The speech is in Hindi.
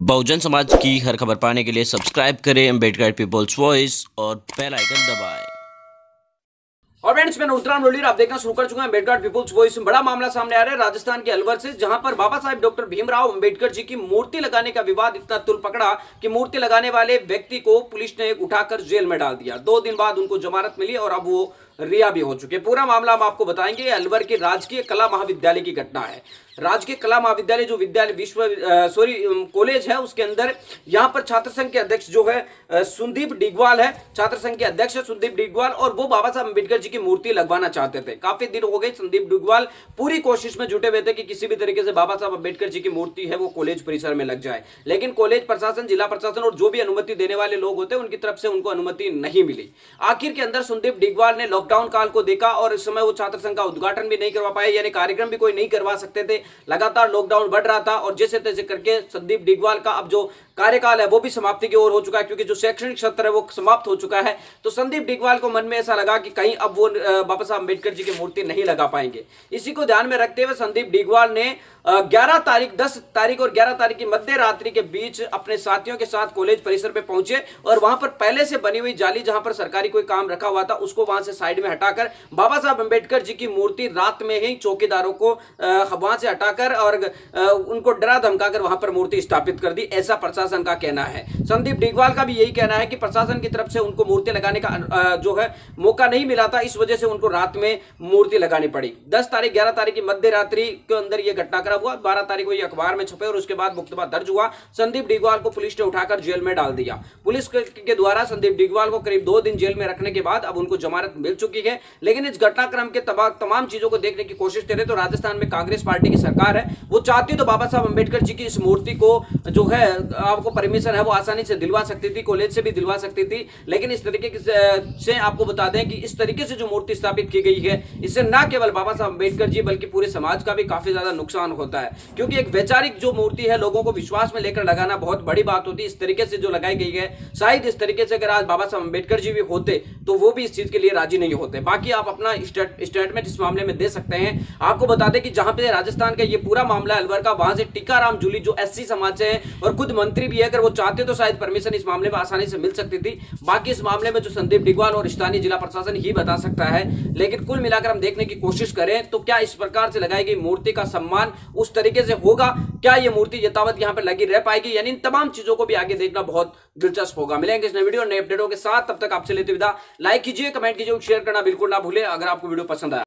बहुजन समाज की हर खबर पाने के लिए सब्सक्राइब करें अंबेडकर पीपल्स वॉइस और बेल आइकन दबाएँ। और फ्रेंड्स, मैं उत्तरायण मुरली आप देखना शुरू कर चुका है अंबेडकर पीपुल्स वॉइस। में बड़ा मामला सामने आ रहा है राजस्थान के अलवर से, जहाँ पर बाबा साहब डॉक्टर भीमराव अंबेडकर जी की मूर्ति लगाने का विवाद इतना तुल पकड़ा कि मूर्ति लगाने वाले व्यक्ति को पुलिस ने उठाकर जेल में डाल दिया। दो दिन बाद उनको जमानत मिली और अब वो रिया भी हो चुके पूरा मामला हम आपको बताएँगे अलवर के राजकीय कला महाविद्यालय की घटना है। राजकीय कला महाविद्यालय, जो विद्यालय, विश्व सॉरी कॉलेज है, उसके अंदर यहाँ पर छात्र संघ के अध्यक्ष जो है सुदीप डिगवाल है। छात्र संघ के अध्यक्ष सुदीप डिगवाल और वो बाबा साहब अंबेडकर जी की मूर्ति लगवाना चाहते थे। काफ़ी दिन हो गए संदीप डिगवाल पूरी कोशिश में जुटे हुए थे कि किसी भी तरीके से बाबा साहब अंबेडकर जी की मूर्ति है, वो कॉलेज परिसर में लग जाए। लेकिन कॉलेज प्रशासन, जिला प्रशासन और जो भी अनुमति देने वाले लोग होते उनकी तरफ़ से उनको अनुमति नहीं मिली। आखिर के अंदर सुदीप डिगवाल ने लॉकडाउन काल को देखा और इस समय वो छात्र संघ का उद्घाटन भी नहीं करवा पाए, यानी कार्यक्रम भी कोई नहीं करवा सकते थे। लगातार लॉकडाउन बढ़ रहा था और जैसे तैसे करके संदीप डिगवाल का अब जो कार्यकाल है, वो भी समाप्ति की ओर हो चुका है, क्योंकि जो शैक्षणिक सत्र है, वो समाप्त हो चुका है। तो संदीप डिगवाल को मन में ऐसा लगा कि कहीं अब वो बाबा साहब अंबेडकर जी की मूर्ति नहीं लगा पाएँगे। इसी को ध्यान में रखते हुए संदीप डिगवाल ने 11 तारीख 10 तारीख और 11 तारीख की मध्य रात्रि के बीच अपने साथियों के साथ कॉलेज परिसर पे पहुँचे और वहाँ पर पहले से बनी हुई जाली जहाँ पर सरकारी कोई काम रखा हुआ था, उसको वहाँ से साइड में हटाकर बाबा साहब अंबेडकर जी की मूर्ति रात में ही चौकीदारों को वहाँ से हटाकर और उनको डरा धमकाकर वहाँ पर मूर्ति स्थापित कर दी। ऐसा प्रशासन का कहना है। संदीप डिगवाल का भी यही कहना है कि प्रशासन की तरफ़ से उनको मूर्ति लगाने का जो है, मौका नहीं मिला था, इस वजह से उनको रात में मूर्ति लगानी पड़ी। दस तारीख, ग्यारह तारीख की मध्य रात्रि के अंदर यह घटनाक्रम हुआ, बारह तारीख को यह अखबार में छपे और उसके बाद मुकदमा दर्ज हुआ। संदीप डिगवाल को पुलिस ने उठाकर जेल में डाल दिया। पुलिस के द्वारा संदीप डिगवाल को करीब दो दिन जेल में रखने के बाद अब उनको जमानत मिल चुकी है। लेकिन इस घटनाक्रम के तमाम चीज़ों को देखने की कोशिश करें तो राजस्थान में कांग्रेस पार्टी की सरकार है। वो चाहती तो बाबा साहब अंबेडकर जी की इस मूर्ति को, जो है आपको परमिशन है, वो आसानी से दिलवा सकती थी कॉलेज से भी दिलवा सकती थी, लेकिन इस तरीके से आपको बता दें कि इस तरीके से जो मूर्ति स्थापित की गई है, इससे न केवल बाबा साहब अंबेडकर जी, बल्कि पूरे समाज का भी काफ़ी ज़्यादा नुकसान होता है। क्योंकि एक वैचारिक जो मूर्ति है, लोगों को विश्वास में लेकर लगाना बहुत बड़ी बात होती है। इस तरीके से जो लगाई गई है, शायद इस तरीके से अगर आज बाबा साहब अंबेडकर जी भी होते तो वो भी इस चीज़ के लिए राज़ी नहीं होते। बाकी आप अपना स्टेटमेंट इस मामले में दे सकते हैं। आपको बता दें कि जहाँ पे राजस्थान का ये पूरा मामला अलवर का, वहाँ से टीकाराम जूली जो एससी समाज से है और खुद मंत्री भी है। अगर वो चाहते तो शायद परमिशन इस मामले में आसानी से मिल सकती थी। बाकी इस मामले में जो संदीप डिगवाल और स्थानीय जिला प्रशासन ही बता सकता है। लेकिन कुल मिलाकर हम देखने की कोशिश करें तो क्या इस प्रकार से लगाई गई मूर्ति का सम्मान उस तरीके से होगा? क्या ये मूर्ति यथावत यहाँ पर लगी रह पाएगी? यानी इन तमाम चीज़ों को भी आगे देखना बहुत दिलचस्प होगा। मिलेंगे इस नए वीडियो नए अपडेटों के साथ। तब तक आपसे लेते विदा। लाइक कीजिए कमेंट कीजिए शेयर करना बिल्कुल ना भूले। अगर आपको वीडियो पसंद आया।